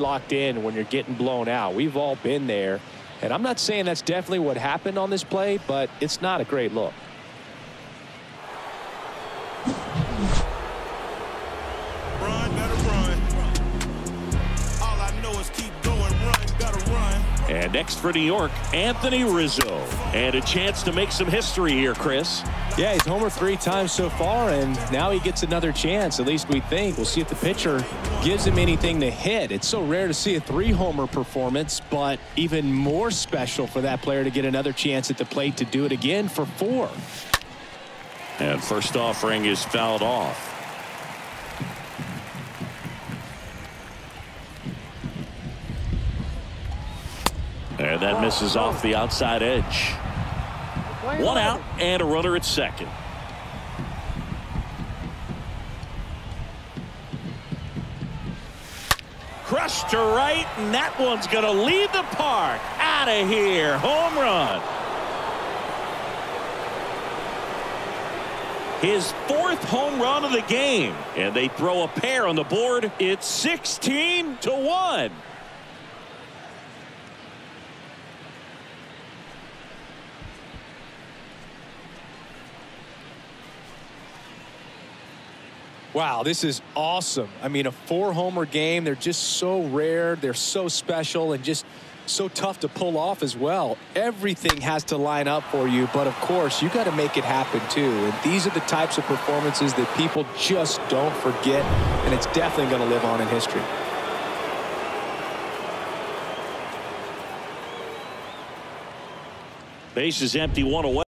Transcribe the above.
locked in when you're getting blown out. We've all been there. And I'm not saying that's definitely what happened on this play, but it's not a great look. And next for New York, Anthony Rizzo. And a chance to make some history here, Chris. Yeah, he's homer three times so far, and now he gets another chance. At least we think. We'll see if the pitcher gives him anything to hit. It's so rare to see a three-homer performance, but even more special for that player to get another chance at the plate to do it again for four. And first offering is fouled off. That misses off the outside edge. One out and a runner at second. Crushed to right, and that one's going to leave the park. Out of here. Home run. His fourth home run of the game. And they throw a pair on the board. It's 16 to 1. Wow, this is awesome. I mean, a four-homer game, they're just so rare. They're so special and just so tough to pull off as well. Everything has to line up for you, but of course, you got to make it happen too. And these are the types of performances that people just don't forget, and it's definitely going to live on in history. Base is empty, one away.